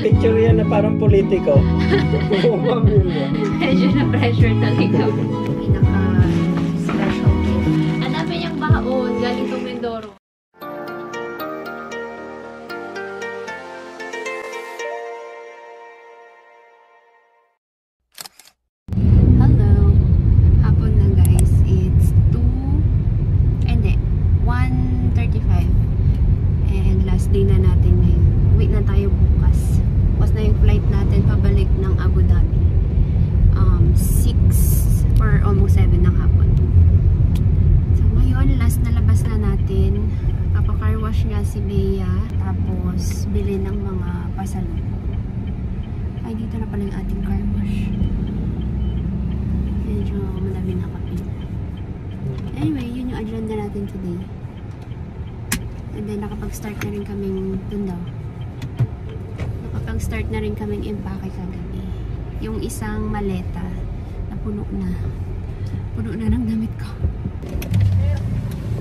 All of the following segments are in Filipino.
picture yan na parang politiko. Buong pamilya. Medyo na-pressure talaga. Pinaka-special wash nga si Bea. Tapos, bili ng mga pasalubong. Ay, dito na pala yung ating car wash. Medyo madami na kapil. Anyway, yun yung agenda natin today. And then, nakapag-start na rin kaming dun daw. Nakapag-start na rin kaming impake kagabi. Yung isang maleta na puno na. Puno na ng damit ko.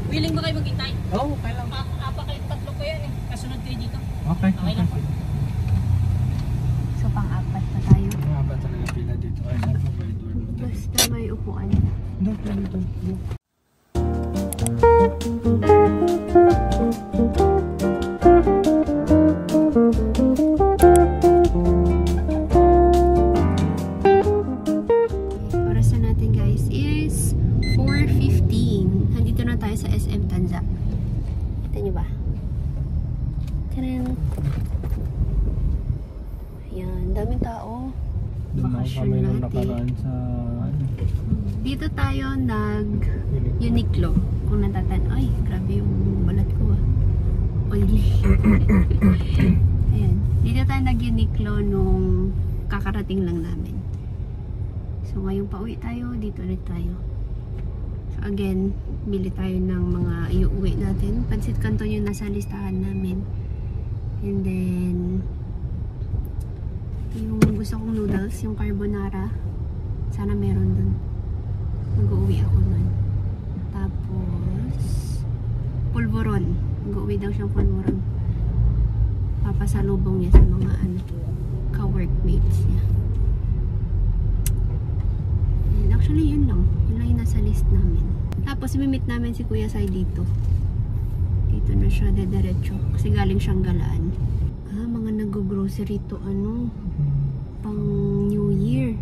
Willing ba kayo maghintay? Oo, oh, okay lang. Pa apa kayo tatlo ko yan eh. Kasunod kayo dito. Okay, Okay lang po. So, pang-apat na tayo. Ba talaga pila dito? Ay, door mo? Basta may upuan. Doon, doon, doon. Doon kami nung nakaraan sa... ano, Dito tayo nag Uniqlo. Kung natatan, ay, grabe yung balat ko ah. Oily. Ayan. Dito tayo nag Uniqlo nung kakarating lang namin. So, ngayong pauwi tayo, dito ulit tayo. So, again, bili tayo ng mga iuwi natin. Pansit Canton yung nasa listahan namin. And then, yung gusto kong noodles, yung carbonara. Sana meron dun. Mag-uwi ako nun. Tapos, pulveron. Mag-uwi daw siyang pulveron. Papasalubong niya sa mga ano, ka-workmates niya. And actually, yun lang. Yun lang yung nasa list namin. Tapos, imimit namin si Kuya Sai dito. Dito na siya dediretso. Kasi galing siyang galaan. Nag-grocery to ano, pang New Year.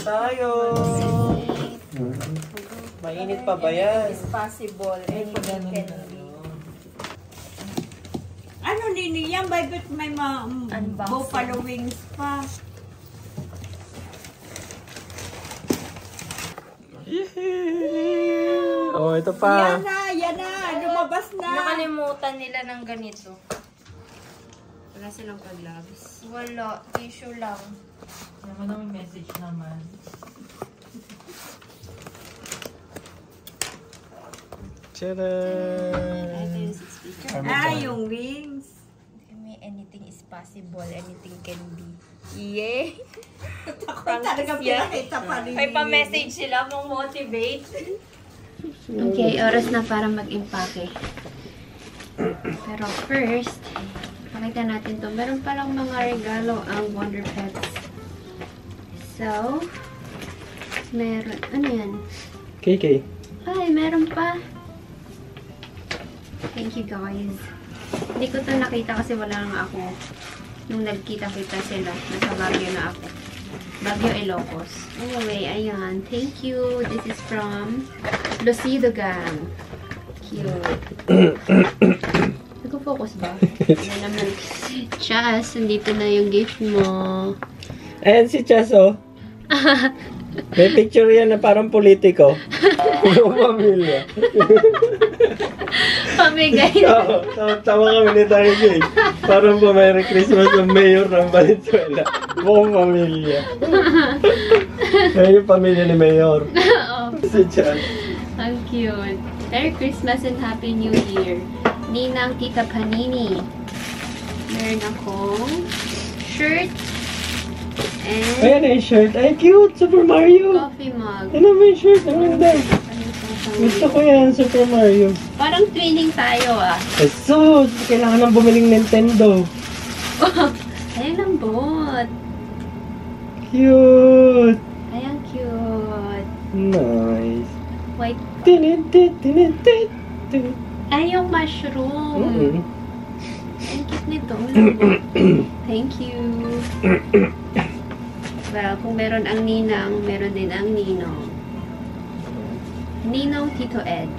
Tayo! Mainit pa ba yan? is possible. Anything can be. Ano Bakit may ma Unboxing. buffalo wings pa? Oh, ito pa. Yan na, yan na. Lumabas na. Nakalimutan nila ng ganito. Wala silang pag-gloves. Wala. Tissue lang. Naman naman message naman. Tcharan! Ah, yung wings. Possible. Anything can be. Yay! Ako talaga pinakita pa rin. May pa-message sila mong motivate. Okay, oras na para mag-impake. Pero first, pakita natin to. Meron palang mga regalo ang Wonder Pets. So, meron, ano yan? KK. Ay, meron pa. Thank you guys. Hindi ko to nakita kasi wala nga ako. Nung nagkita-kita sila, nasa Baguio na ako. Baguio Ilocos. Anyway, ayan. Thank you. This is from Lucido Gang. Cute. Nag-focus ba? Ano naman. Chas, nandito na yung gift mo. Ayan si Chaso. May picture yan na parang politiko. Buong pamilya. Pamigay. Oo, tawa kami ni Tayo Jay. Parang po Merry Christmas ang mayor ng Valenzuela. Buong pamilya. Ayun yung pamilya ni Mayor. Oo. Si Chan. Ang cute. Merry Christmas and Happy New Year. Ninang Tita Panini. Meron akong shirt and Ayan na yung shirt. Ay, cute! Super Mario! coffee mug. Ano ba yung shirt? Ano pang- Gusto ko yan, Super Mario. Parang twinning tayo ah. So, kailangan nang bumiling Nintendo. Ayan ang bot. Cute! Ayan cute. Nice. White. Tinit, tinit, tinit, tinit. Ay, yung mushroom. Mm-mm. Ang cute nito. Thank you. Well, kung meron ang ninang, meron din ang ninong. Ninong Tito Ed.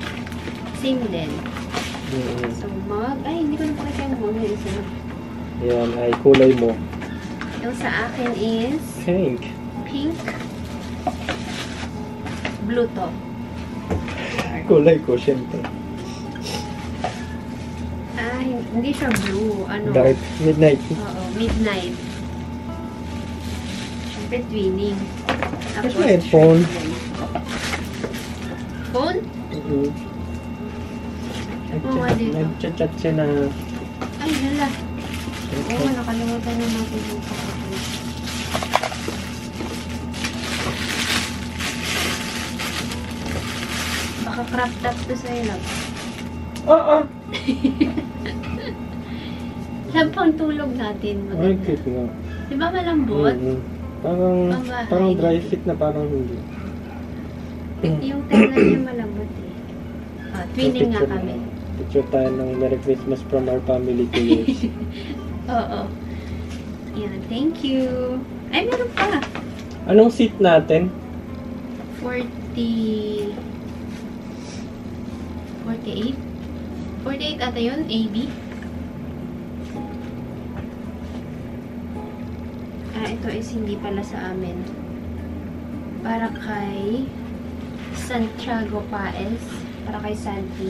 Same din. Mm-mm. So, mug. Ay, hindi ko na pakita yung mug. Yung isa. Yan ay kulay mo. Yung sa akin is Pink. pink. Blue to. Kulay ko, syempre. Ah, hindi siya blue. Ano? Dark midnight. Oo, midnight. Siyempre, twinning. Mas may phone. Phone? Mm-mm. Oo nga dito. Nag-chat-chat siya na... Ay, lala. Oo nga, nakalimutan na natin yung kapatid. Baka crop top to sa'yo lang. Oo! Love pang tulog natin. Ay, Maganda. cute nga. Di ba malambot? Mm-mm. Parang, Pambahay. parang dry fit na parang hindi. Yung tela niya malambot eh. Ah, twinning nga Picture kami. Picture tayo ng Merry Christmas from our family to yours. Oo. Yan, thank you. Ay, meron pa. Anong seat natin? 40... 48? 48 ata yun, AB. Ah, ito is hindi pala sa amin. Para kay Santiago Paez. Para kay Santi.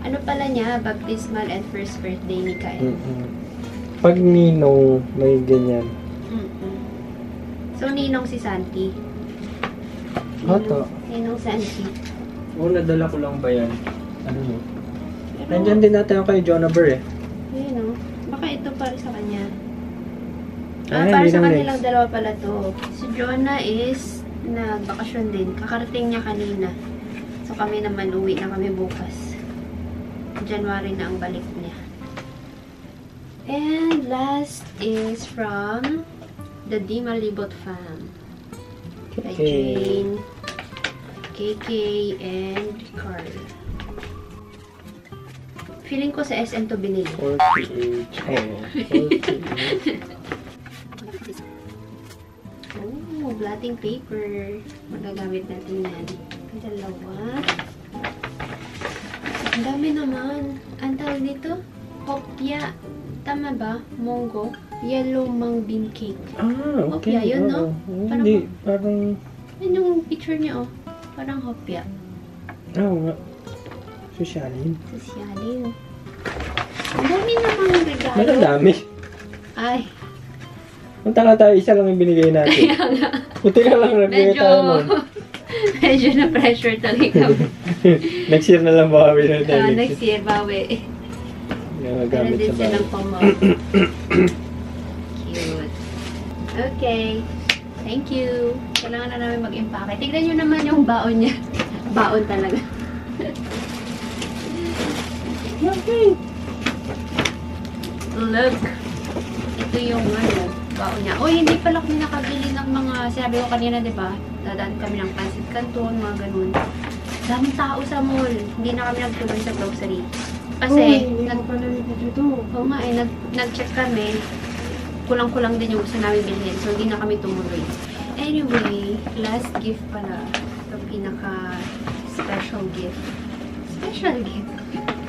Ano pala niya, baptismal and first birthday ni Kyle. Mm-mm. Pag ninong may ganyan. Mm-mm. So, ninong si Santi. Ata. Ninong Santi. Oo, nadala ko lang ba yan? Ano mo? Nandyan din natin yung kay Jonaber eh. Ayun o. Baka ito para sa kanya. Ah, Ah, para hindi sa lang kanilang next. dalawa pala to. Si Jonah is nagbakasyon din. Kakarating niya kanina. So kami naman uwi na kami bukas. January na ang balik niya. And last is from the Di Malibot fam. Kay. Jane, KK, and Carl. Feeling ko sa SM to binili. 48. Oo. 48. Blotting paper. Magagamit natin yan. Dalawa. Ang dami naman. Ang tawag dito? Hopya. Tama ba? Mongo. Yellow mung bean cake. Ah, okay. Hopya yun, no? Oo. Parang- Hindi, parang... Yan yung picture niya, oh. Parang hopya. Oo nga. Sosyalin. Sosyalin. Ang dami namang regalo. Madami. Ay, Punta nga tayo, isa lang yung binigay natin. Puti ka lang nagbigay medyo... tayo nun. medyo na-pressure kami. Next year na lang baka binigay tayo. Ah, next year, bawi. Yung gamit sa pamag. Cute. Okay. Thank you. Kailangan na namin mag-impake. Tignan nyo naman yung baon niya. baon talaga. Okay. Look. Ito yung ano, baon niya. Uy, hindi pala kami nakabili ng mga, sinabi ko kanina, di ba? Dadaan kami ng pancit canton, mga ganun. Daming tao sa mall. Hindi na kami nagtuloy sa grocery. Kasi, nag, dito. Oo nga eh, nag, nag-check kami. Kulang-kulang din yung gusto namin bilhin. So, hindi na kami tumuloy. Anyway, last gift pala. Ito pinaka-special gift. Special gift.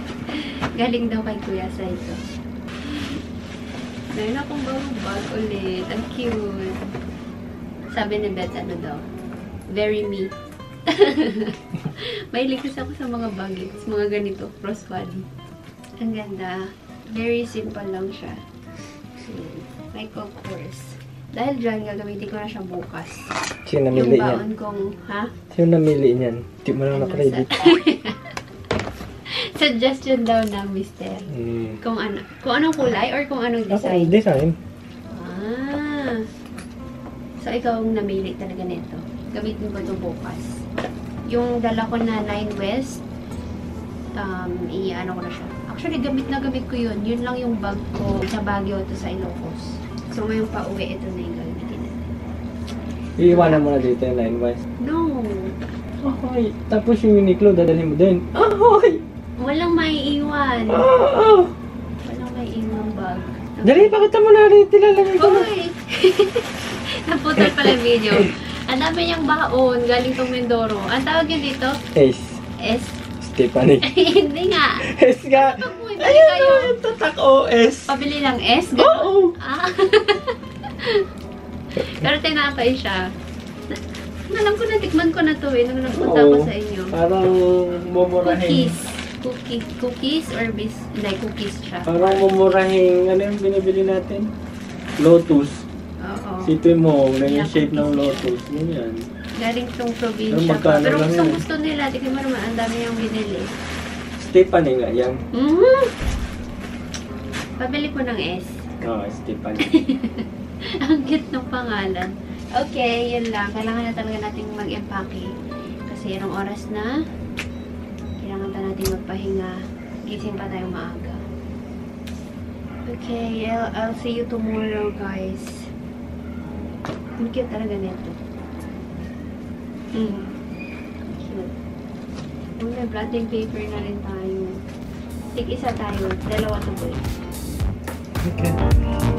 Galing daw kay Kuya sa ito. Meron akong bagong bag ulit. Ang cute. Sabi ni Beth, ano daw? Very me. Mahilig kasi ako sa mga bagets. Mga ganito, crossbody. Ang ganda. Very simple lang siya. Like, of course. Dahil dyan, gagamitin ko na siya bukas. Sino Yung namili niyan? baon kong, ha? Sino namili niyan? Di mo lang Ano, na-credit. Suggestion daw ng mister. Hmm. Kung ano, kung anong kulay or kung anong Ako, design. design. Ah. So, ikaw ang namili talaga nito. Gamitin ko ito bukas. Yung dala ko na 9 West, um, i-ano ko na siya. Actually, gamit na gamit ko yun. Yun lang yung bag ko sa Baguio to sa Ilocos. So, ngayon pa uwi, ito na yung gamitin natin. Iiwanan mo na dito yung line wise. No! Ahoy! Tapos yung Uniqlo, dadalhin mo din. Ahoy! Walang may iwan. Oh, oh. Walang may iwan bag. Dali, pakita mo na rin. Tilalagay ko na. Naputol pala yung video. Ang dami niyang baon galing tong Mindoro. Ang tawag yun dito? Ace. S. Stephanie. Hindi nga. S nga. Ayun kayo, na, yung tatak OS. pabili lang S. Oo. Ah. Pero tinapay siya. Alam ko na, tikman ko na to eh, nung nagpunta Oo. ko sa inyo. Parang mumurahin. Cookies. Cookies. Cookies or bis... Hindi, cookies siya. Parang mumurahin. Ano yung binibili natin? Lotus. Oo. Sipin mo, na yung shape ng lotus. Yun yan. Galing tong Pero probinsya pa. magkano Pero lang gusto nila. Tignan mo naman, ang dami yung binili. Stephanie nga yan. Mm. Pabili ko ng S. Oo, oh, Stephanie. Ang cute ng pangalan. Okay, yun lang. Kailangan na talaga nating mag-empake. Kasi anong oras na? Natin magpahinga. Gising pa tayo maaga. Okay, I'll, I'll see you tomorrow, guys. Ang cute talaga nito. Mm. Cute. Oh, may blotting paper na rin tayo. Tig isa tayo. Dalawa to boy. Okay.